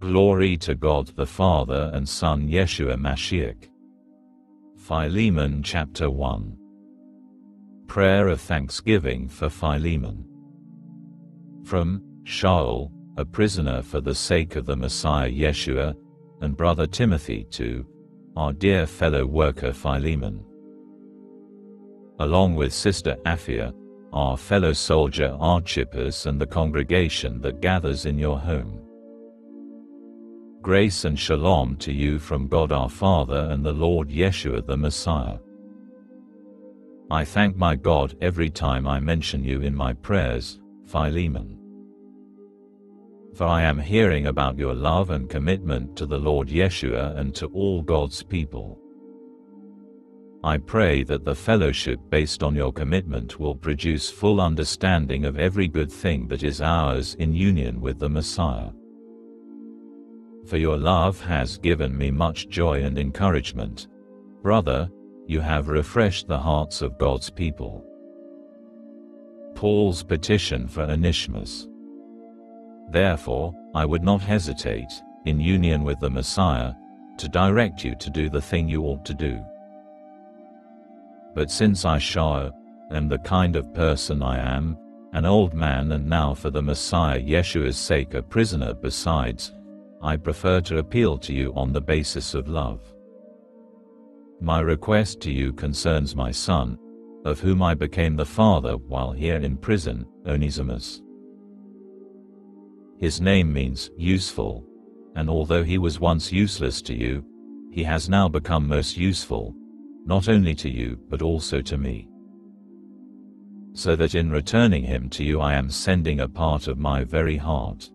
Glory to God the Father and Son Yeshua Mashiach. Philemon chapter 1 Prayer of Thanksgiving for Philemon. From Shaul, a prisoner for the sake of the Messiah Yeshua, and brother Timothy to our dear fellow worker Philemon. Along with sister Apphia, our fellow soldier Archippus and the congregation that gathers in your home. Grace and shalom to you from God our Father and the Lord Yeshua the Messiah. I thank my God every time I mention you in my prayers, Philemon. For I am hearing about your love and commitment to the Lord Yeshua and to all God's people. I pray that the fellowship based on your commitment will produce full understanding of every good thing that is ours in union with the Messiah for your love has given me much joy and encouragement. Brother, you have refreshed the hearts of God's people. Paul's petition for Onesimus. Therefore, I would not hesitate, in union with the Messiah, to direct you to do the thing you ought to do. But since I Shaul, am the kind of person I am, an old man and now for the Messiah Yeshua's sake a prisoner besides, I prefer to appeal to you on the basis of love. My request to you concerns my son, of whom I became the father while here in prison, Onesimus. His name means useful, and although he was once useless to you, he has now become most useful, not only to you but also to me. So that in returning him to you I am sending a part of my very heart.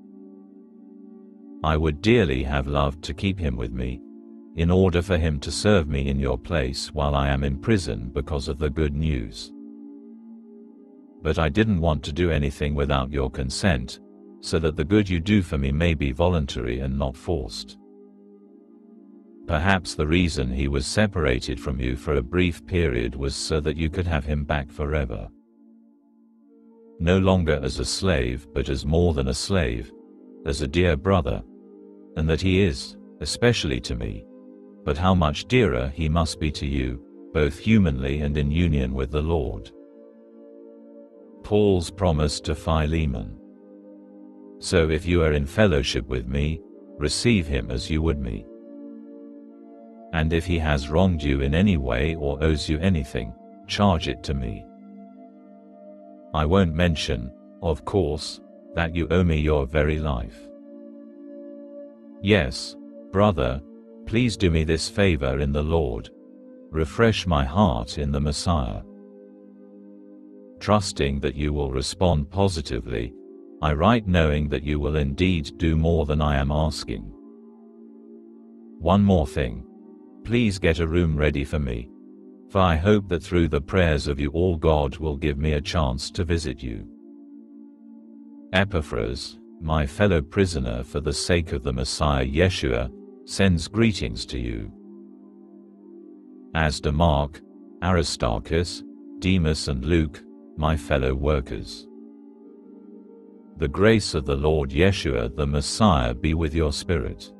I would dearly have loved to keep him with me, in order for him to serve me in your place while I am in prison because of the good news. But I didn't want to do anything without your consent, so that the good you do for me may be voluntary and not forced. Perhaps the reason he was separated from you for a brief period was so that you could have him back forever. No longer as a slave, but as more than a slave, as a dear brother, and that he is, especially to me. But how much dearer he must be to you, both humanly and in union with the Lord. Paul's promise to Philemon. So if you are in fellowship with me, receive him as you would me. And if he has wronged you in any way or owes you anything, charge it to me. I won't mention, of course, that you owe me your very life. Yes, brother, please do me this favor in the Lord. Refresh my heart in the Messiah. Trusting that you will respond positively, I write knowing that you will indeed do more than I am asking. One more thing. Please get a room ready for me. For I hope that through the prayers of you all God will give me a chance to visit you. Epaphras, my fellow prisoner for the sake of the Messiah Yeshua, sends greetings to you. As Mark, Aristarchus, Demas and Luke, my fellow workers. The grace of the Lord Yeshua the Messiah be with your spirit.